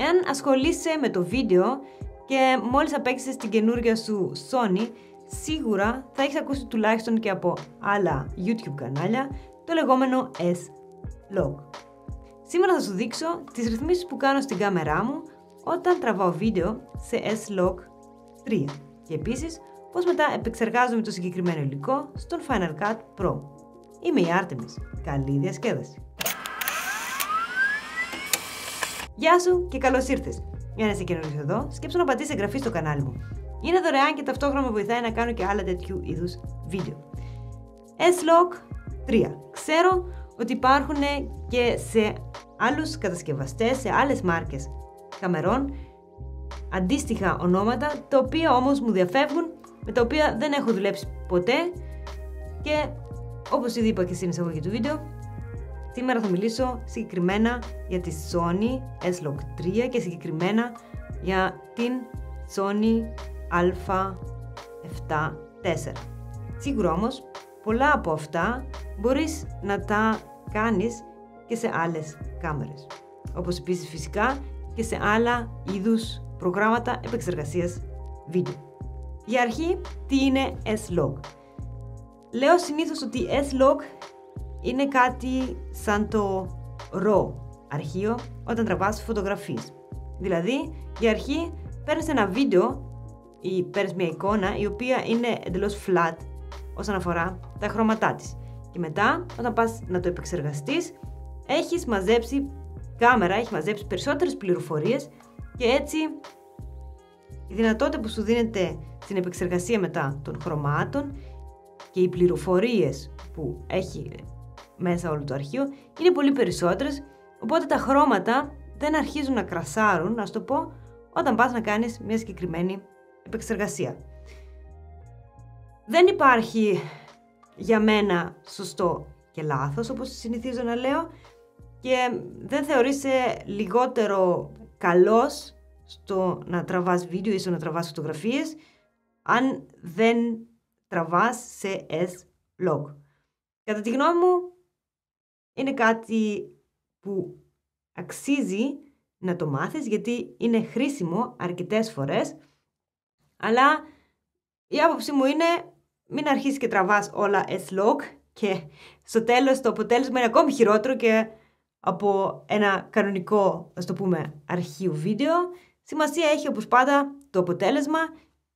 Εάν ασχολείσαι με το βίντεο και μόλις απέκτησες την καινούργια σου Sony, σίγουρα θα έχεις ακούσει τουλάχιστον και από άλλα YouTube κανάλια το λεγόμενο S-Log. Σήμερα θα σου δείξω τις ρυθμίσεις που κάνω στην κάμερά μου όταν τραβάω βίντεο σε S-Log 3 και επίσης πώς μετά επεξεργάζομαι το συγκεκριμένο υλικό στον Final Cut Pro. Είμαι η Artemis. Καλή διασκέδαση! Γεια σου και καλώς ήρθες! Για να είσαι καινούριο εδώ, σκέψου να πατήσεις εγγραφή στο κανάλι μου. Είναι δωρεάν και ταυτόχρονα με βοηθάει να κάνω και άλλα τέτοιου είδους βίντεο. S-Log 3. Ξέρω ότι υπάρχουν και σε άλλους κατασκευαστές, σε άλλες μάρκες καμερών, αντίστοιχα ονόματα, τα οποία όμως μου διαφεύγουν, με τα οποία δεν έχω δουλέψει ποτέ και όπως ήδη είπα και στην εισαγωγή του βίντεο, σήμερα θα μιλήσω συγκεκριμένα για τη Sony S-Log 3 και συγκεκριμένα για την Sony α7-4. Σίγουρα όμως, πολλά από αυτά μπορείς να τα κάνεις και σε άλλες κάμερες. Όπως επίσης φυσικά και σε άλλα είδους προγράμματα επεξεργασίας βίντεο. Για αρχή, τι είναι S-Log; Λέω συνήθως ότι S-Log είναι κάτι σαν το RAW αρχείο όταν τραβάς φωτογραφίες. Δηλαδή, για αρχή παίρνεις ένα βίντεο ή παίρνεις μια εικόνα η οποία είναι εντελώς flat όσον αφορά τα χρώματά της. Και μετά, όταν πας να το επεξεργαστείς, έχεις μαζέψει κάμερα, έχεις μαζέψει περισσότερες πληροφορίες και έτσι η δυνατότητα που σου δίνεται στην επεξεργασία μετά των χρωμάτων και οι πληροφορίες που έχει μέσα όλο το αρχείο είναι πολύ περισσότερες, οπότε τα χρώματα δεν αρχίζουν να κρασάρουν, να το πω, όταν πας να κάνεις μια συγκεκριμένη επεξεργασία. Δεν υπάρχει για μένα σωστό και λάθος, όπως συνηθίζω να λέω, και δεν θεωρείσαι λιγότερο καλός στο να τραβάς βίντεο ή στο να τραβάς φωτογραφίες αν δεν τραβάς σε S-Log. Κατά τη γνώμη μου είναι κάτι που αξίζει να το μάθεις γιατί είναι χρήσιμο αρκετές φορές αλλά η άποψή μου είναι μην αρχίσεις και τραβάς όλα S-Log και στο τέλος το αποτέλεσμα είναι ακόμη χειρότερο και από ένα κανονικό, ας το πούμε, αρχείο βίντεο. Σημασία έχει όπως πάντα το αποτέλεσμα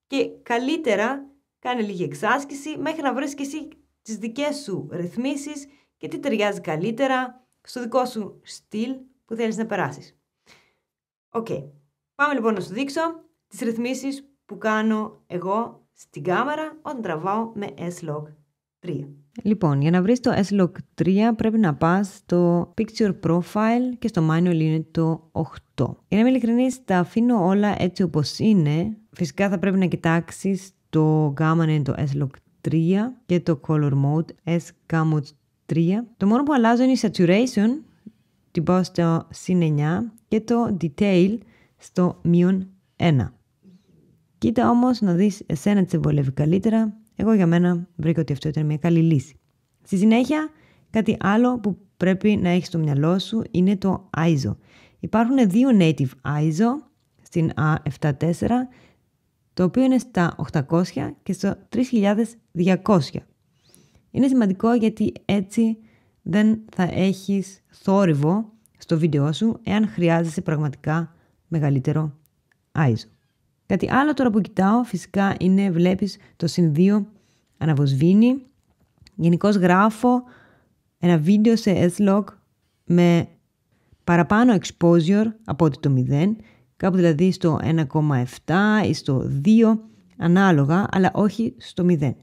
και καλύτερα κάνε λίγη εξάσκηση μέχρι να βρεις και εσύ τις δικές σου ρυθμίσεις και τι ταιριάζει καλύτερα στο δικό σου στυλ που θέλεις να περάσεις. Οκ. Πάμε λοιπόν να σου δείξω τις ρυθμίσεις που κάνω εγώ στην κάμερα όταν τραβάω με S-Log 3. Λοιπόν, για να βρεις το S-Log 3 πρέπει να πας στο Picture Profile και στο Manual είναι το 8. Για να είμαι ειλικρινής, τα αφήνω όλα έτσι όπως είναι. Φυσικά θα πρέπει να κοιτάξεις το gamma είναι το S-Log 3 και το Color Mode S-Gamut 3. Το μόνο που αλλάζω είναι η Saturation, την πάω στο συν 9 και το Detail στο μείον 1. Κοίτα όμως να δεις εσένα τι σε βολεύει καλύτερα εγώ για μένα βρήκα ότι αυτό ήταν μια καλή λύση. Στη συνέχεια, κάτι άλλο που πρέπει να έχεις στο μυαλό σου είναι το ISO. Υπάρχουν δύο native ISO στην A74, το οποίο είναι στα 800 και στο 3200. Είναι σημαντικό γιατί έτσι δεν θα έχεις θόρυβο στο βίντεο σου εάν χρειάζεσαι πραγματικά μεγαλύτερο ISO. Κάτι άλλο τώρα που κοιτάω φυσικά είναι βλέπεις το συν 2 αναβοσβήνει. Γενικώς γράφω ένα βίντεο σε S-Log με παραπάνω exposure από ότι το 0, κάπου δηλαδή στο 1,7 ή στο 2 ανάλογα, αλλά όχι στο 0.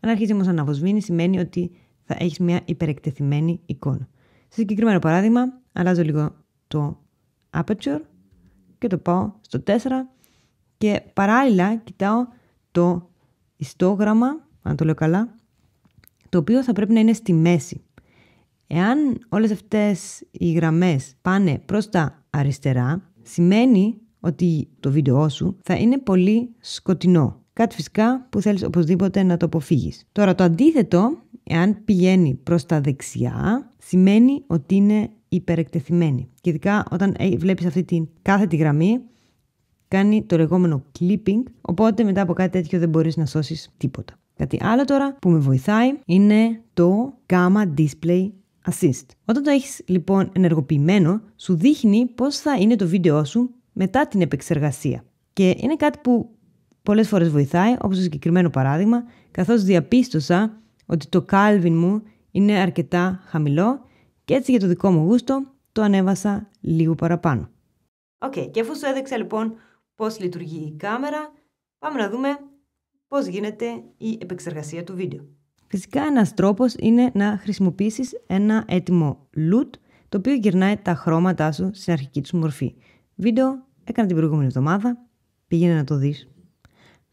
Αν αρχίζει όμως να αναβοσβήνει σημαίνει ότι θα έχεις μια υπερεκτεθειμένη εικόνα. Σε συγκεκριμένο παράδειγμα, αλλάζω λίγο το aperture και το πάω στο 4 και παράλληλα κοιτάω το ιστόγραμμα, αν το λέω καλά, το οποίο θα πρέπει να είναι στη μέση. Εάν όλες αυτές οι γραμμές πάνε προς τα αριστερά, σημαίνει ότι το βίντεό σου θα είναι πολύ σκοτεινό. Κάτι φυσικά που θέλεις οπωσδήποτε να το αποφύγεις. Τώρα το αντίθετο, εάν πηγαίνει προς τα δεξιά, σημαίνει ότι είναι υπερεκτεθειμένη. Και ειδικά όταν ε, βλέπεις αυτή την κάθετη γραμμή, κάνει το λεγόμενο clipping, οπότε μετά από κάτι τέτοιο δεν μπορείς να σώσεις τίποτα. Κάτι άλλο τώρα που με βοηθάει είναι το Gamma Display Assist. Όταν το έχεις λοιπόν ενεργοποιημένο, σου δείχνει πώς θα είναι το βίντεό σου μετά την επεξεργασία. Και είναι κάτι που πολλές φορές βοηθάει, όπως το συγκεκριμένο παράδειγμα, καθώς διαπίστωσα ότι το Calvin μου είναι αρκετά χαμηλό και έτσι για το δικό μου γούστο το ανέβασα λίγο παραπάνω. OK, okay, και αφού σου έδειξα λοιπόν πώς λειτουργεί η κάμερα, πάμε να δούμε πώς γίνεται η επεξεργασία του βίντεο. Φυσικά ένας τρόπος είναι να χρησιμοποιήσεις ένα έτοιμο LUT το οποίο γυρνάει τα χρώματά σου στην αρχική τους μορφή. Βίντεο έκανα την προηγούμενη εβδομάδα, πήγαινε να το δεις.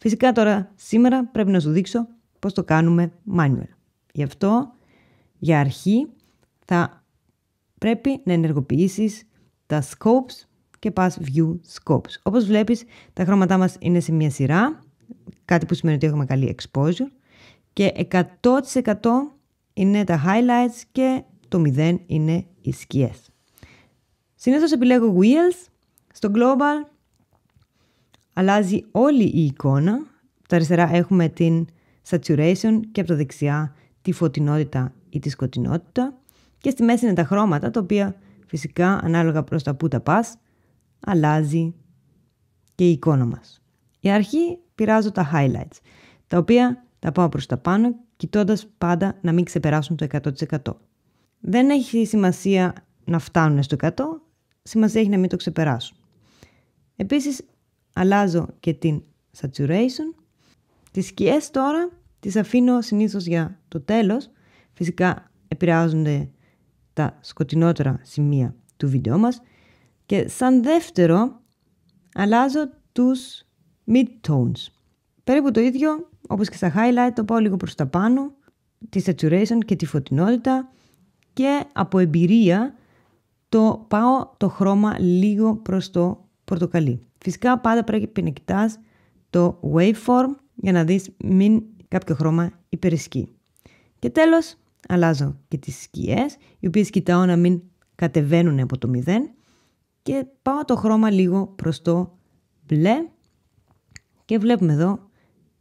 Φυσικά τώρα σήμερα πρέπει να σου δείξω πώς το κάνουμε manual. Γι' αυτό για αρχή θα πρέπει να ενεργοποιήσεις τα scopes και πας view scopes. Όπως βλέπεις τα χρώματά μας είναι σε μια σειρά, κάτι που σημαίνει ότι έχουμε καλή exposure και 100% είναι τα highlights και το 0 είναι οι σκιές. Συνήθως επιλέγω wheels, στο global αλλάζει όλη η εικόνα. Τα αριστερά έχουμε την saturation και από τα δεξιά τη φωτεινότητα ή τη σκοτεινότητα και στη μέση είναι τα χρώματα τα οποία φυσικά ανάλογα προς τα που τα πας αλλάζει και η εικόνα μας. Η αρχή πειράζω τα highlights τα οποία τα πάω προς τα πάνω κοιτώντας πάντα να μην ξεπεράσουν το 100%. Δεν έχει σημασία να φτάνουν στο 100, σημασία έχει να μην το ξεπεράσουν. Επίσης αλλάζω και την saturation. Τις σκιές τώρα τις αφήνω συνήθως για το τέλος. Φυσικά επηρεάζονται τα σκοτεινότερα σημεία του βίντεο μας. Και σαν δεύτερο αλλάζω τους mid-tones. Περίπου το ίδιο όπως και στα highlight το πάω λίγο προς τα πάνω, τη saturation και τη φωτεινότητα και από εμπειρία το πάω το χρώμα λίγο προς το πορτοκαλί. Φυσικά πάντα πρέπει να κοιτάς το waveform για να δεις μην κάποιο χρώμα υπερισκεί. Και τέλος αλλάζω και τις σκιές, οι οποίες κοιτάω να μην κατεβαίνουν από το 0 και πάω το χρώμα λίγο προς το μπλε και βλέπουμε εδώ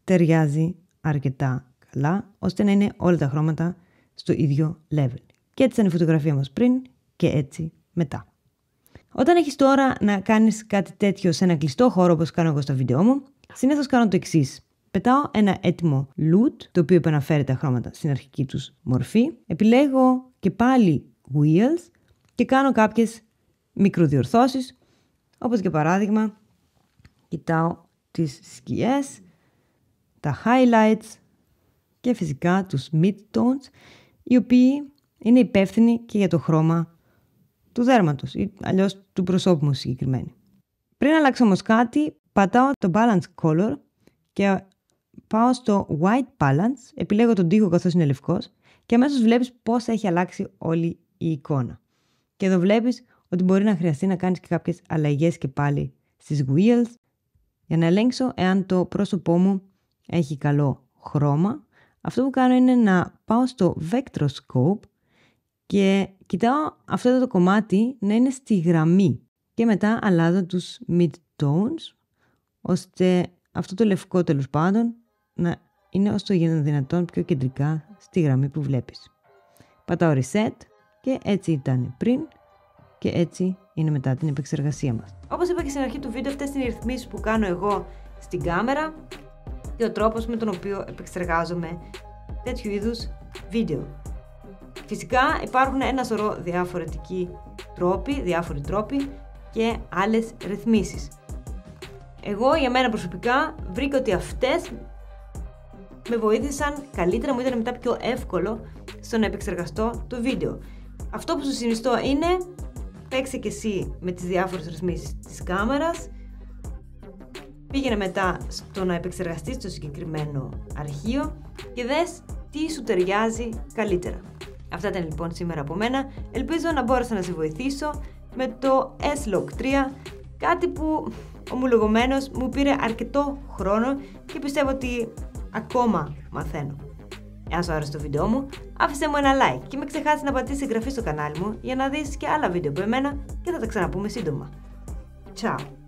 ταιριάζει αρκετά καλά ώστε να είναι όλα τα χρώματα στο ίδιο level. Και έτσι ήταν η φωτογραφία μας πριν και έτσι μετά. Όταν έχεις τώρα να κάνεις κάτι τέτοιο σε ένα κλειστό χώρο όπως κάνω εγώ στο βίντεό μου, συνήθως κάνω το εξής. Πετάω ένα έτοιμο loot, το οποίο επαναφέρει τα χρώματα στην αρχική τους μορφή. Επιλέγω και πάλι wheels και κάνω κάποιες μικροδιορθώσεις, όπως για παράδειγμα, κοιτάω τις σκιές, τα highlights και φυσικά τους mid-tones, οι οποίοι είναι υπεύθυνοι και για το χρώμα του δέρματος ή αλλιώς του προσώπου μου συγκεκριμένη. Πριν αλλάξω όμως κάτι, πατάω το balance color και πάω στο white balance, επιλέγω τον τοίχο καθώς είναι λευκός και αμέσως βλέπεις πώς έχει αλλάξει όλη η εικόνα. Και εδώ βλέπεις ότι μπορεί να χρειαστεί να κάνεις και κάποιες αλλαγές και πάλι στις wheels για να ελέγξω εάν το πρόσωπό μου έχει καλό χρώμα. Αυτό που κάνω είναι να πάω στο Vectroscope και κοιτάω αυτό το κομμάτι να είναι στη γραμμή και μετά αλλάζω τους mid-tones ώστε αυτό το λευκό τέλος πάντων να είναι όσο το γίνεται δυνατόν πιο κεντρικά στη γραμμή που βλέπεις. Πατάω reset και έτσι ήταν πριν και έτσι είναι μετά την επεξεργασία μας. Όπως είπα και στην αρχή του βίντεο, αυτές είναι οι ρυθμίσεις που κάνω εγώ στην κάμερα και ο τρόπος με τον οποίο επεξεργάζομαι τέτοιου είδους βίντεο. Φυσικά υπάρχουν ένα σωρό διαφορετικοί τρόποι, διάφοροι τρόποι και άλλες ρυθμίσεις. Εγώ για μένα προσωπικά βρήκα ότι αυτές με βοήθησαν καλύτερα, μου ήταν μετά πιο εύκολο στο να επεξεργαστώ το βίντεο. Αυτό που σου συνιστώ είναι παίξε και εσύ με τις διάφορες ρυθμίσεις της κάμερας πήγαινε μετά στο να επεξεργαστείς το συγκεκριμένο αρχείο και δες τι σου ταιριάζει καλύτερα. Αυτά ήταν λοιπόν σήμερα από μένα. Ελπίζω να μπόρεσα να σε βοηθήσω με το S-Log 3, κάτι που ομολογωμένως μου πήρε αρκετό χρόνο και πιστεύω ότι ακόμα μαθαίνω. Εάν σου άρεσε το βίντεο μου, άφησε μου ένα like και μην ξεχάσεις να πατήσεις εγγραφή στο κανάλι μου για να δεις και άλλα βίντεο από εμένα και θα τα ξαναπούμε σύντομα. Ciao!